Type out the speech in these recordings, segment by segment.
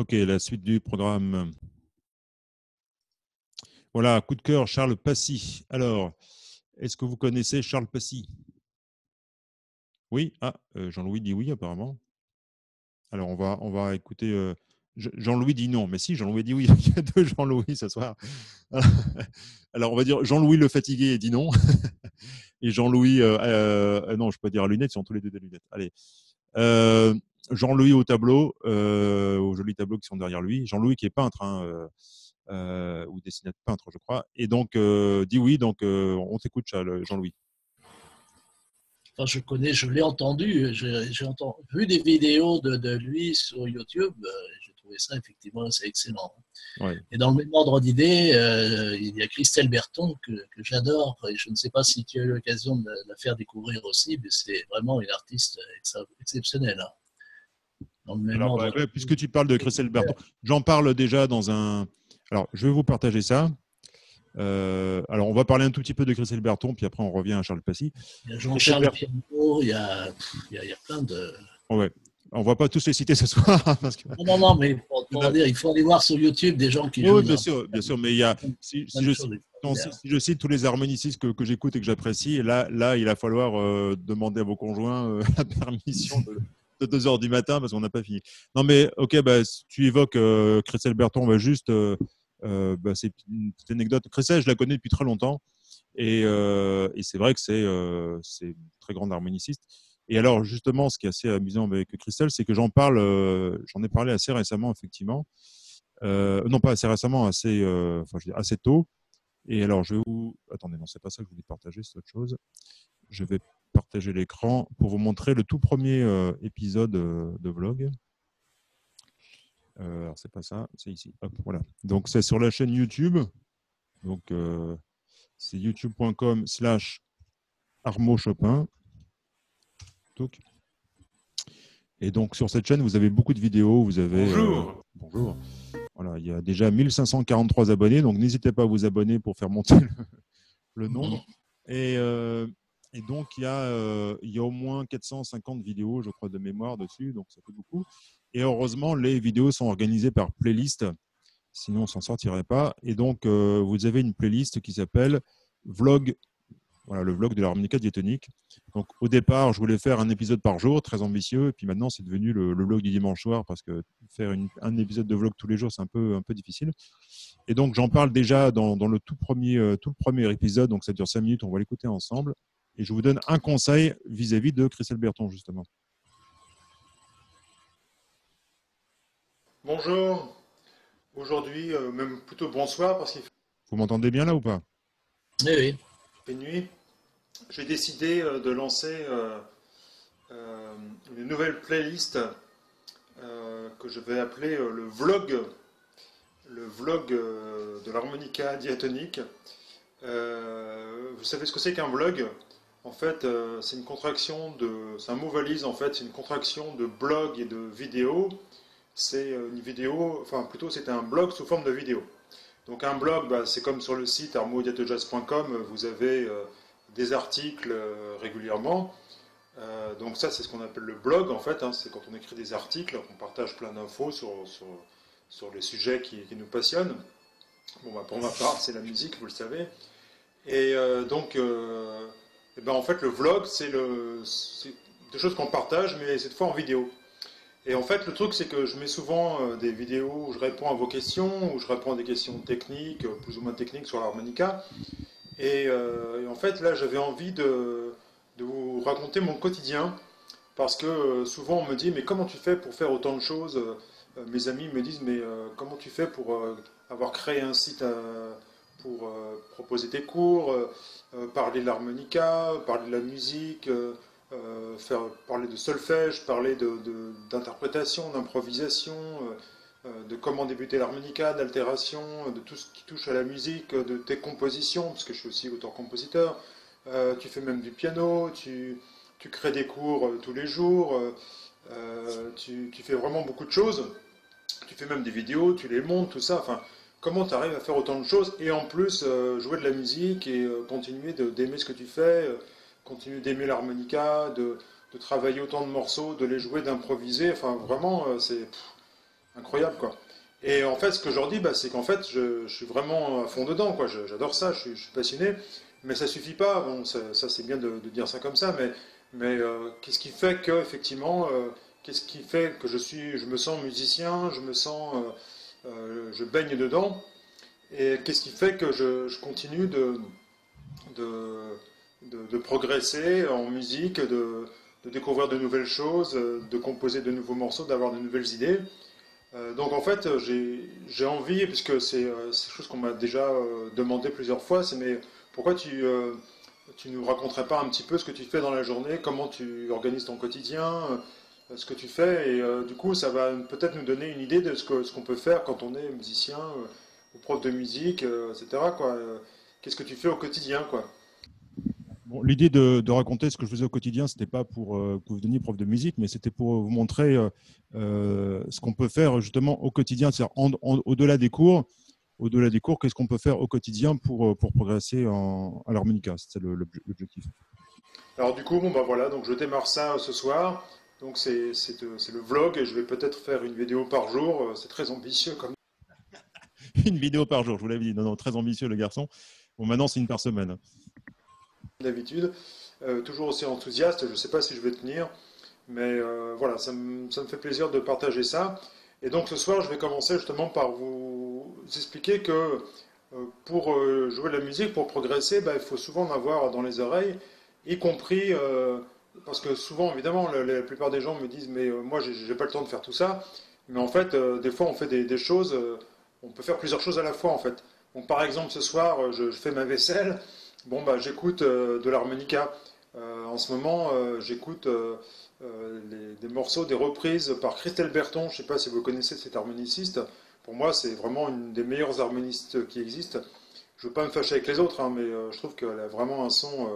Ok, la suite du programme. Voilà, coup de cœur, Charles Passy. Alors, est-ce que vous connaissez Charles Passy? Oui Ah, euh, Jean-Louis dit oui, apparemment. Alors, on va, écouter. euh, Je- Jean-Louis dit non, mais si, Jean-Louis dit oui. Il y a deux Jean-Louis ce soir. Alors, on va dire Jean-Louis le fatigué dit non. Et Jean-Louis, euh, non, je peux dire lunettes, ils ont tous les deux des lunettes. Allez. Jean-Louis au tableau, euh, aux jolis tableaux qui sont derrière lui. Jean-Louis qui est peintre, hein, euh, euh, ou dessinateur peintre, je crois. Et donc, euh, dit oui, donc on t'écoute, Jean-Louis. Enfin, je connais, je l'ai entendu, j'ai vu des vidéos de, de lui sur YouTube. J'ai trouvé ça effectivement assez excellent. Ouais. Et dans le même ordre d'idée, euh, il y a Christelle Berton que, que j'adore. Et je ne sais pas si tu as eu l'occasion de la faire découvrir aussi, mais c'est vraiment une artiste exceptionnelle. hein. Dans le même Alors, ordre. bah, puisque tu parles de Christelle Berton, j'en parle déjà dans un. Alors, je vais vous partager ça. Euh, alors, on va parler un tout petit peu de Christelle Berton, puis après, on revient à Charles Passy. Il y a Jean-Charles Piano, il y a, il y a, il y a plein de. Ouais. On va pas tous les citer ce soir. Parce que... Non, non, non, mais pour, pour dire, il faut aller voir sur YouTube des gens qui Oui, jouent. bien sûr, bien sûr, mais il y a. Si, je, non, si, cite tous les harmonicistes que, que j'écoute et que j'apprécie, là, là, il va falloir euh, demander à vos conjoints euh, la permission de, de 2 heures du matin parce qu'on n'a pas fini. Non, mais ok, bah, tu évoques euh, Christelle Berton, on va juste. euh, euh, bah, c'est une petite anecdote. Christelle, je la connais depuis très longtemps. Et, euh, c'est vrai que c'est une très grande harmoniciste. Et alors, justement, ce qui est assez amusant avec Christelle, c'est que j'en parle, j'en ai parlé assez récemment, effectivement. Non, pas assez récemment, assez, enfin, je dire, assez tôt. Et alors, je vais vous. Attendez, non, c'est pas ça que je voulais partager, c'est autre chose. Je vais partager l'écran pour vous montrer le tout premier euh, épisode euh, de vlog. Euh, alors, c'est pas ça, c'est ici. Hop, voilà. Donc, c'est sur la chaîne YouTube. Donc, c'est youtube.com slash Armo Chopin. Et donc, sur cette chaîne, vous avez beaucoup de vidéos. Vous avez. Bonjour. euh, bonjour. Voilà, il y a déjà 1543 abonnés, donc n'hésitez pas à vous abonner pour faire monter le, le nombre. Et, euh, et donc, il y, a, euh, il y a au moins 450 vidéos, je crois, de mémoire dessus, donc ça fait beaucoup. Et heureusement, les vidéos sont organisées par playlist, sinon on s'en sortirait pas. Et donc, euh, vous avez une playlist qui s'appelle Vlog, voilà, le vlog de l'harmonica diatonique. Donc, au départ, je voulais faire un épisode par jour, très ambitieux, et puis maintenant, c'est devenu le, vlog du dimanche soir, parce que faire une- un épisode de vlog tous les jours, c'est un peu, un peu difficile. Et donc, j'en parle déjà dans, dans le tout premier, euh, tout premier épisode, donc ça dure 5 minutes, on va l'écouter ensemble. Et je vous donne un conseil vis-à-vis de Christelle Berton, justement. Bonjour. Aujourd'hui, euh, même plutôt bonsoir parce qu'il Vous m'entendez bien là ou pas? Oui, oui. fait nuit. J'ai décidé euh, de lancer euh, euh, une nouvelle playlist euh, que je vais appeler euh, le vlog, le vlog euh, de l'harmonica diatonique. Euh, vous savez ce que c'est qu'un vlog? En fait, euh, c'est une contraction de, c'est un mot valise en fait, c'est une contraction de blog et de vidéo. C'est euh, une vidéo, enfin plutôt c'est un blog sous forme de vidéo. Donc un blog, bah, c'est comme sur le site armodiatojazz.com, vous avez euh, des articles régulièrement. Donc ça, c'est ce qu'on appelle le blog, en fait. hein. c'est quand on écrit des articles, on partage plein d'infos sur, sur, les sujets qui, nous passionnent. Bon, bah, pour ma part, c'est la musique, vous le savez. Et donc, euh, eh ben, en fait, le vlog, c'est des choses qu'on partage, mais cette fois en vidéo. Et en fait, le truc, c'est que je mets souvent euh, des vidéos où je réponds à vos questions, où je réponds à des questions techniques, euh, plus ou moins techniques sur l'harmonica. Et, euh, et en fait, là, j'avais envie de, vous raconter mon quotidien, parce que souvent on me dit, mais comment tu fais pour faire autant de choses? Mes amis me disent, mais comment tu fais pour avoir créé un site pour euh, proposer tes cours, euh, euh, parler de l'harmonica, parler de la musique, faire parler de solfège, parler d'interprétation, d'improvisation, de comment débuter l'harmonica, d'altération, de tout ce qui touche à la musique, de tes compositions, parce que je suis aussi auteur-compositeur. Tu fais même du piano, tu, crées des cours tous les jours, tu, tu fais vraiment beaucoup de choses. Tu fais même des vidéos, tu les montes, tout ça. Enfin, comment tu arrives à faire autant de choses et en plus euh, jouer de la musique et euh, continuer de- d'aimer ce que tu fais, euh, continuer d'aimer l'harmonica, de, de travailler autant de morceaux, de les jouer, d'improviser. Enfin, vraiment, euh, c'est incroyable, quoi. Et en fait, ce que je leur dis, bah, c'est qu'en fait, je, suis vraiment à fond dedans, quoi. J'adore ça, je suis, passionné, mais ça suffit pas. Bon, ça, c'est bien de, dire ça comme ça, mais, mais qu'est-ce qui fait que, effectivement, qu'est-ce qui fait que je suis, je me sens musicien, je me sens, euh, je baigne dedans, et qu'est-ce qui fait que je, continue de, de, progresser en musique, de, découvrir de nouvelles choses, de composer de nouveaux morceaux, d'avoir de nouvelles idées? Euh, donc en fait, j'ai envie, puisque c'est euh, quelque chose qu'on m'a déjà euh, demandé plusieurs fois, c'est mais pourquoi tu tu nous raconterais pas un petit peu ce que tu fais dans la journée, comment tu organises ton quotidien, ce que tu fais, et du coup ça va peut-être nous donner une idée de ce qu'on ce qu'on peut faire quand on est musicien ou prof de musique, etc. Qu'est-ce que tu fais au quotidien quoi? L'idée de, raconter ce que je faisais au quotidien, ce n'était pas pour euh, que vous donniez prof de musique, mais c'était pour vous montrer euh, euh, ce qu'on peut faire justement au quotidien, c'est-à-dire au-delà des cours. Au-delà des cours, qu'est-ce qu'on peut faire au quotidien pour, pour progresser en, à l'harmonica? C'est l'objectif. Alors du coup, bon, bah voilà, donc je démarre ça ce soir. Donc c'est le vlog et je vais peut-être faire une vidéo par jour. C'est très ambitieux comme. une vidéo par jour, je vous l'avais dit. Non, non, très ambitieux le garçon. Bon, maintenant c'est une par semaine d'habitude. Euh, toujours aussi enthousiaste, je ne sais pas si je vais tenir, mais euh, voilà, ça me, fait plaisir de partager ça. Et donc ce soir, je vais commencer justement par vous expliquer que euh, pour jouer de la musique, pour progresser, bah, il faut souvent en avoir dans les oreilles, y compris parce que souvent, évidemment, la, plupart des gens me disent mais moi, j'ai pas le temps de faire tout ça. Mais en fait, des fois, on fait des, choses, on peut faire plusieurs choses à la fois en fait. Donc, par exemple, ce soir, je fais ma vaisselle. Bon, bah, j'écoute euh, de l'harmonica. Euh, en ce moment, euh, j'écoute des morceaux, des reprises par Christelle Berton. Je ne sais pas si vous connaissez cette harmoniciste. Pour moi, c'est vraiment une des meilleures harmonistes qui existent. Je ne veux pas me fâcher avec les autres, hein, mais je trouve qu'elle a vraiment un son.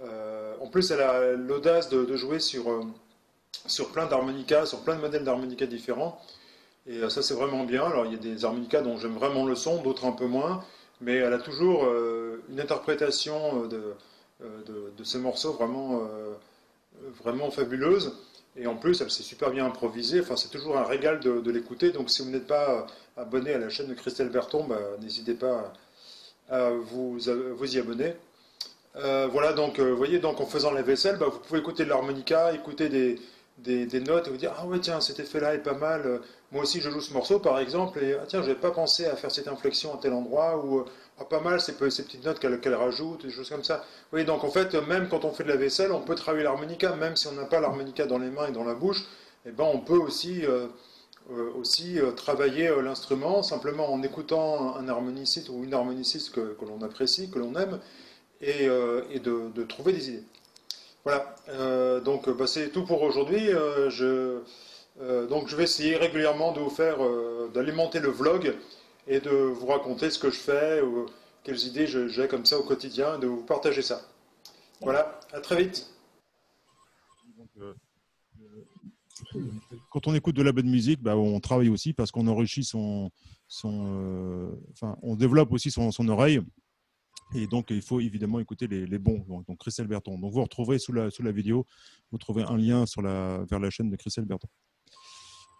En plus, elle a l'audace de, jouer sur, sur plein d'harmonicas, sur plein de modèles d'harmonica différents. Et ça, c'est vraiment bien. Alors, il y a des harmonicas dont j'aime vraiment le son, d'autres un peu moins mais elle a toujours euh, une interprétation euh, euh, de, de, ces morceaux vraiment, fabuleuse. Et en plus, elle s'est super bien improvisée. Enfin, c'est toujours un régal de, l'écouter. Donc, si vous n'êtes pas abonné à la chaîne de Christelle Berton, bah, n'hésitez pas à vous, vous y abonner. Voilà, donc, vous voyez, donc en faisant la vaisselle, bah, vous pouvez écouter de l'harmonica, écouter des, des, notes et vous dire Ah ouais, tiens, cet effet-là est pas mal. Moi aussi, je joue ce morceau par exemple, et ah, tiens, je n'avais pas pensé à faire cette inflexion à tel endroit, ou ah, pas mal ces, ces petites notes qu'elle rajoute, des choses comme ça. Oui, donc en fait, même quand on fait de la vaisselle, on peut travailler l'harmonica, même si on n'a pas l'harmonica dans les mains et dans la bouche, et eh ben, on peut aussi, euh, euh, aussi euh, travailler l'instrument simplement en écoutant un harmoniciste ou une harmoniciste que l'on apprécie, que l'on aime, et, et de, trouver des idées. Voilà, euh, donc bah, c'est tout pour aujourd'hui. Euh, je, euh, donc je vais essayer régulièrement de vous faire, d'alimenter le vlog et de vous raconter ce que je fais, ou quelles idées j'ai comme ça au quotidien, de vous partager ça. Voilà, à très vite. quand on écoute de la bonne musique, bah, on travaille aussi parce qu'on enrichit son, enfin, on développe aussi son oreille. Et donc, il faut évidemment écouter les, bons, donc, Christelle Berton. Donc, vous retrouverez sous la, sous la vidéo, vous trouvez un lien sur la, vers la chaîne de Christelle Berton.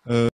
Euh,